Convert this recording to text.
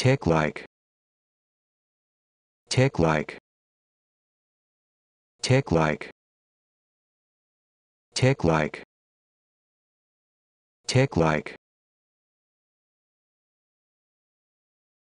tick like. Tick like. Tick like. Tick like. Tick like.